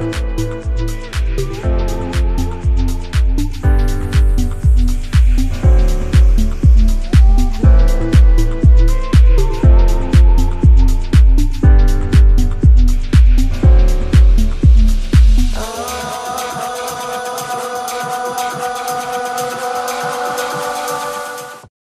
you